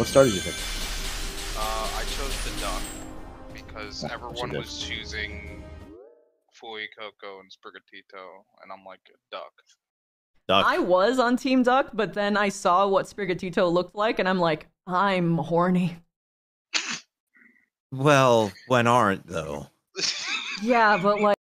What star did you pick? Uh, I chose the duck because ah, everyone was choosing Fui, Coco, and Sprigatito, and I'm like, duck. Duck. I was on Team Duck, but then I saw what Sprigatito looked like, and I'm like, I'm horny. Well, when aren't though? Yeah, but like.